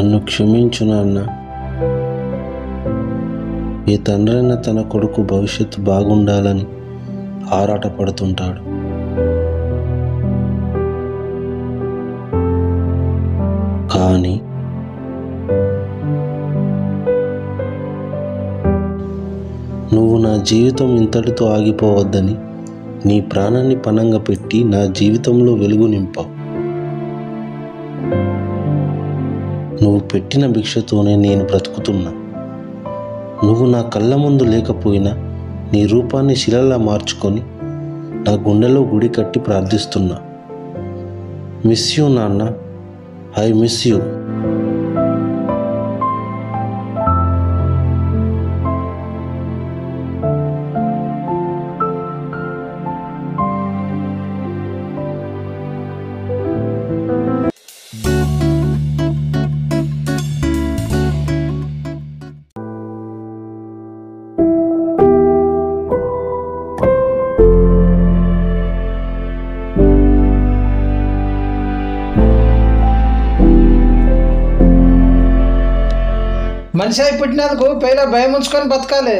నన్ను క్షమించు నాన్న ఈ తండ్రైన తన కొడుకు భవిష్యత్తు బాగుండాలని ఆరాటపడుతుంటాడు. కానీ నువ్వు నా జీవితం ఇంతటితో ఆగిపోవద్దని నీ ప్రాణాన్ని పణంగా పెట్టి నా జీవితంలో వెలుగు నింపావు. నువ్వు పెట్టిన భిక్షతోనే నేను బ్రతుకుతున్నా. నువ్వు నా కళ్ళ ముందు లేకపోయినా నీ రూపాన్ని శిలలా మార్చుకొని నా గుండెలో గుడి కట్టి ప్రార్థిస్తున్నా. మిస్ యూ నాన్న. I miss you. మనిషి అయి పుట్టినందుకు పైన భయం ఉంచుకొని బతకాలి.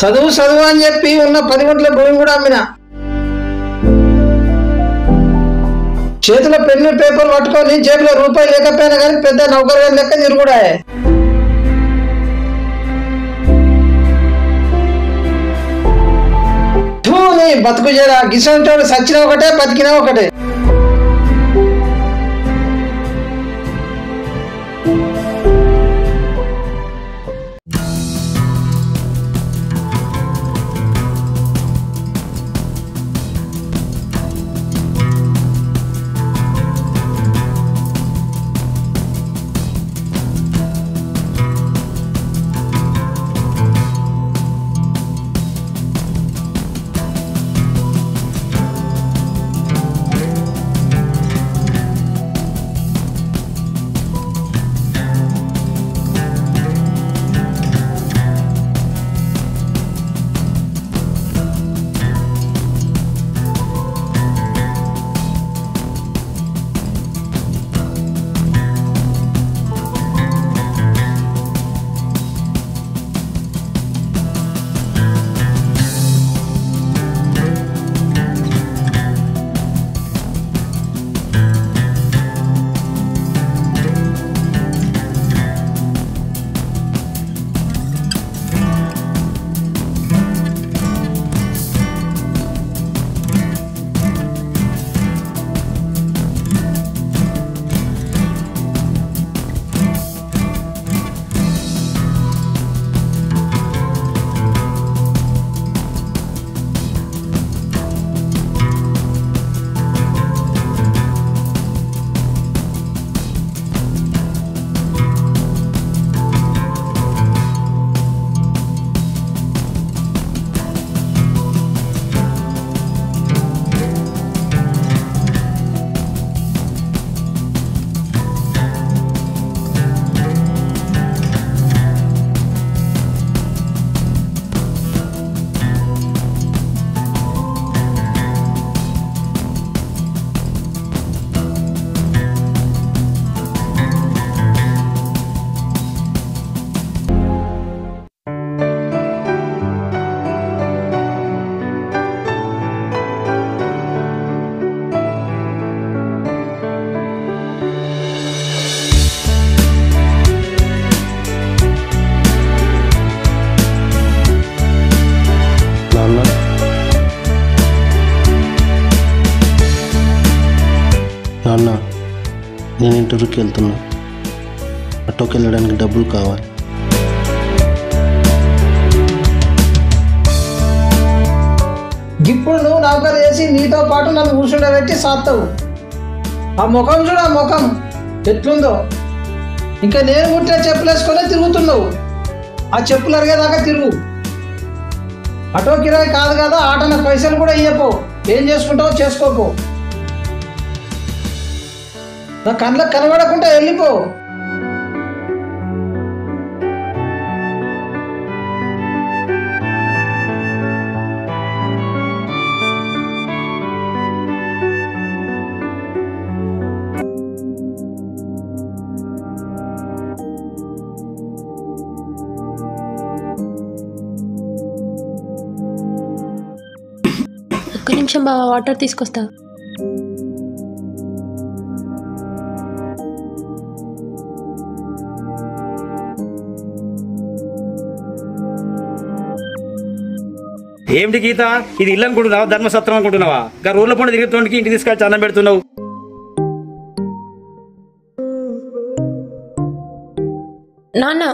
చదువు చదువు అని చెప్పి ఉన్న పది గంటల భూమి కూడా అమ్మిన. చేతిలో పెన్ను పేపర్ పట్టుకొని జేబులో రూపాయి లేకపోయినా కానీ పెద్ద నౌకరు లెక్క తిరుగుడా బతుకు చేరా గిసంటోడు సచ్చిన ఒకటే బతికినా ఒకటే. నాన్న నాన్న నేను ఇంటర్వ్యూకి వెళ్తున్నా. ఆటోకి వెళ్ళడానికి డబ్బులు కావాలి. ఇప్పుడు నువ్వు నౌకరు చేసి నీతో పాటు నన్ను కూర్చుండబెట్టి సాత్తావు. ఆ ముఖం చూడు ఆ ముఖం. ఎట్లుందో. ఇంకా నేను ముట్టిన చెప్పులు వేసుకొని తిరుగుతున్నావు. ఆ చెప్పులు అరిగేదాకా తిరుగు. ఆటో కిరాయి కాదు కదా ఆటన పైసలు కూడా ఇయ్యపో ఏం చేసుకుంటావో చేసుకోపో నా కళ్ళకు కనబడకుండా వెళ్ళిపో. నిమిషం వాటర్ తీసుకొస్తా. ఏమిటి గీత? ఇది ఇల్లు అనుకుంటున్నావా? ధర్మసత్రం అనుకుంటున్నావా? ఇంకా రోడ్ల పండు తిరుగుతుండకి ఇంటికి తీసుకొచ్చి అన్నం పెడుతున్నావు. నాన్న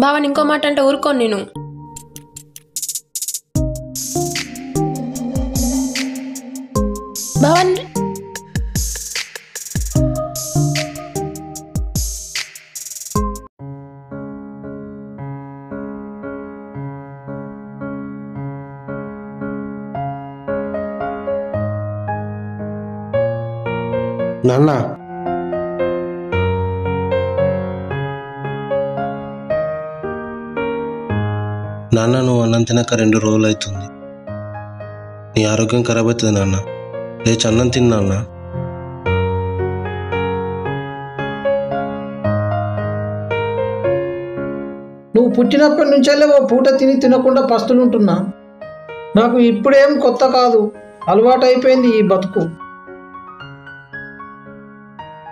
బావని ఇంకో మాట అంటే ఊరుకోను నేను. బావన్ నాన్న. నాన్న నువ్వు అన్నం తినక రెండు రోజులు అవుతుంది నీ ఆరోగ్యం ఖరాబ్ అవుతుంది నాన్న. లేచి అన్నం తిన్నా నువ్వు పుట్టినప్పటి నుంచెల్లే ఓ పూట తిని తినకుండా పస్తులుంటున్నా. నాకు ఇప్పుడేం కొత్త కాదు. అలవాటు అయిపోయింది ఈ బతుకు.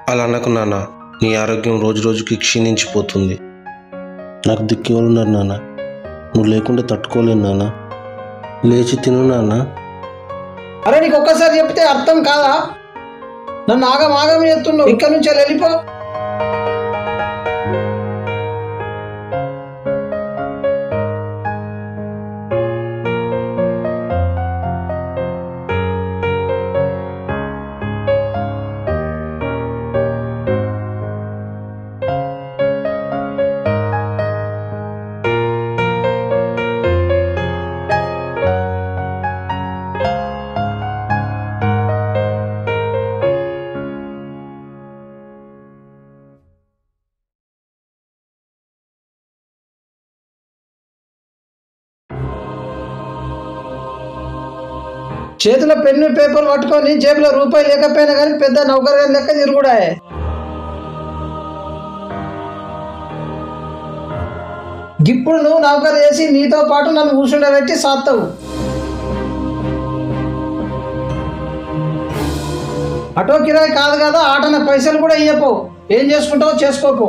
అలా అనకు నాన్న. నీ ఆరోగ్యం రోజు రోజుకి క్షీణించిపోతుంది. నాకు దిక్కు ఎవరున్నారు నాన్న? నువ్వు లేకుండా తట్టుకోలేను నాన్న. లేచి తిను నాన్న. అరే నీకు ఒక్కసారి చెప్తే అర్థం కాదా? నన్ను ఆగం ఆగం చేస్తున్నావు. ఇక్కడ నుంచి వెళ్ళిపో. చేతిలో పెన్ను పేపర్ పట్టుకొని జేబులో రూపాయి లేకపోయినా కానీ పెద్ద నౌకర్గా లెక్క తిరుగుడాయే. ఇప్పుడు నువ్వు నౌకర్ చేసి నీతో పాటు నన్ను కూర్చుండబెట్టి సాత్తవు. ఆటో కిరాయి కాదు కదా ఆటన పైసలు కూడా ఇయ్యపో. ఏం చేసుకుంటావో చేసుకోపో.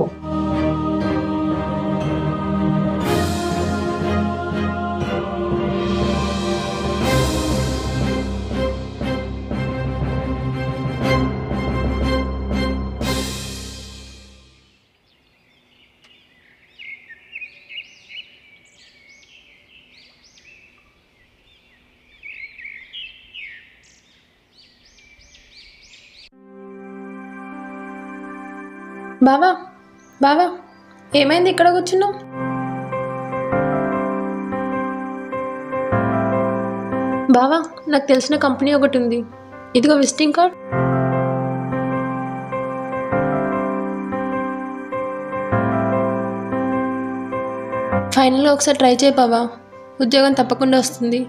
బావా బావా ఏమైంది ఇక్కడ కూర్చున్నావు? బావా నాకు తెలిసిన కంపెనీ ఒకటి ఉంది. ఇదిగో విజిటింగ్ కార్డ్. ఫైనల్గా ఒకసారి ట్రై చేయి బావా. ఉద్యోగం తప్పకుండా వస్తుంది.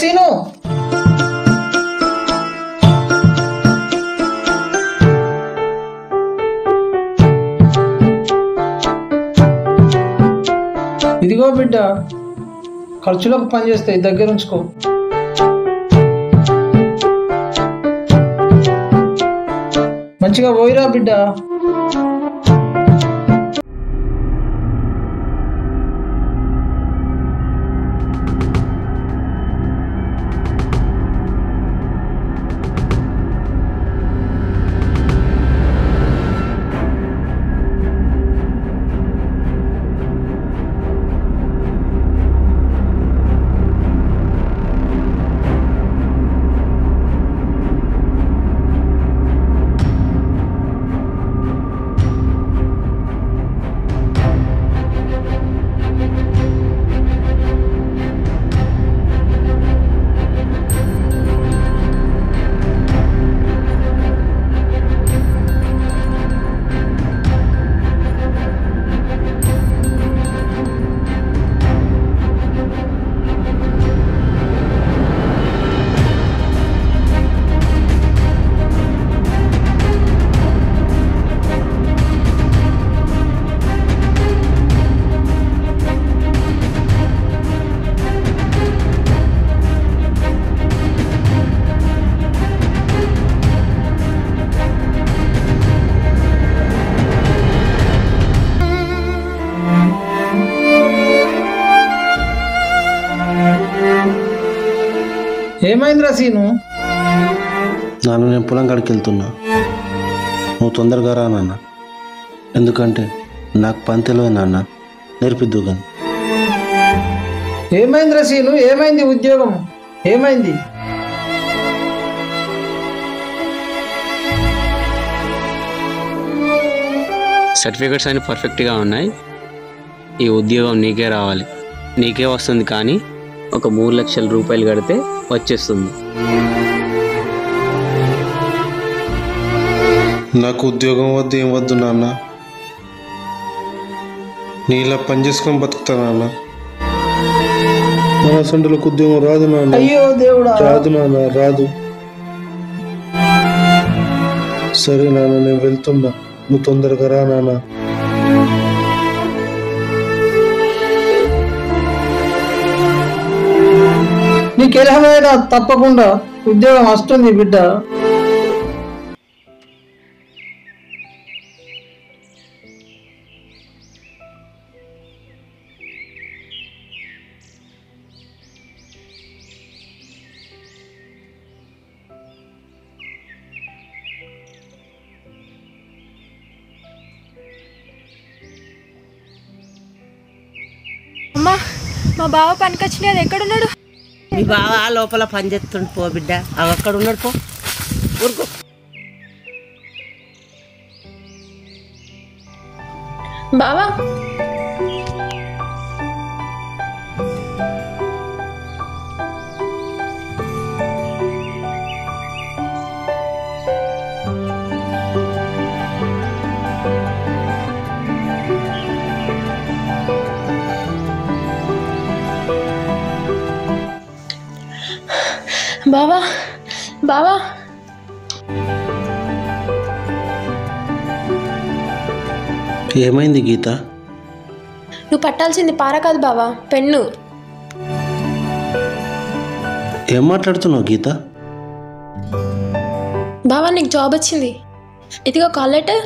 సీను. ఇదిగో బిడ్డ ఖర్చులకు పనిచేస్తాయి దగ్గర ఉంచుకో. మంచిగా పోయిరా బిడ్డ. ఏమైందిరా సీను? నాన్న నేను పొలం కాడికి వెళ్తున్నా. నువ్వు తొందరగా రా నాన్న. ఎందుకంటే నాకు పని తెలియదు నాన్న నేర్పిద్దు కానీ ఏమైందిరా సీను? ఏమైంది ఉద్యోగం? ఏమైంది? సర్టిఫికెట్స్ అన్ని పర్ఫెక్ట్గా ఉన్నాయి. ఈ ఉద్యోగం నీకే రావాలి. నీకే వస్తుంది కానీ ఒక మూడు లక్షల రూపాయలు కడితే వచ్చేస్తుంది. నాకు ఉద్యోగం వద్దు ఏం వద్దు నాన్న. నీలా పని చేసుకొని బతుకుతా నాన్న. మన సండులకు ఉద్యోగం రాదు నాన్న. అయ్యో దేవుడా. రాదు నాన్న రాదు. సరే నాన్న నేను వెళ్తున్నా. నువ్వు తొందరగా రా నాన్న. నీకెలాగైనా తప్పకుండా ఉద్యోగం వస్తుంది బిడ్డ. అమ్మా మా బావ పనికొచ్చినది ఎక్కడున్నాడు? మీ బావ లోపల పని చేస్తుండు పో బిడ్డ. అవి అక్కడ ఉన్నాడు పో. ఊరుకో. బావా బావా బావా. ఏమైంది గీత? నువ్వు పట్టాల్సింది పార కాదు బావా పెన్ను. ఏం మాట్లాడుతున్నావు గీత? బావా నీకు జాబ్ వచ్చింది. ఇదిగో కాల్ లెటర్.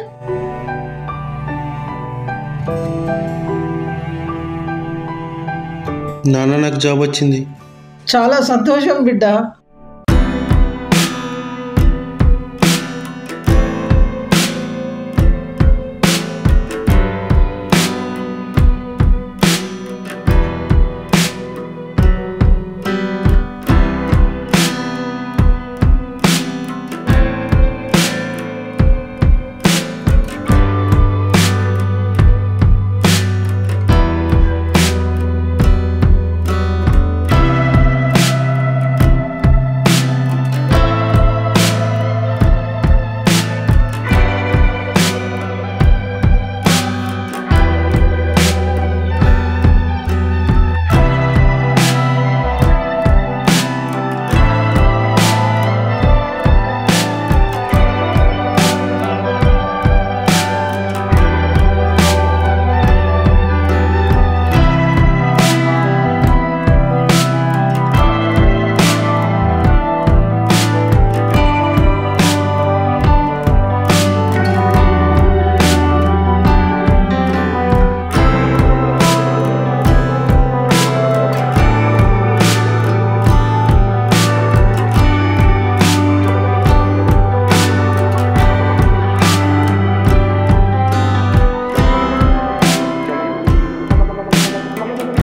నాన్న నాకు జాబ్ వచ్చింది. చాలా సంతోషం బిడ్డ.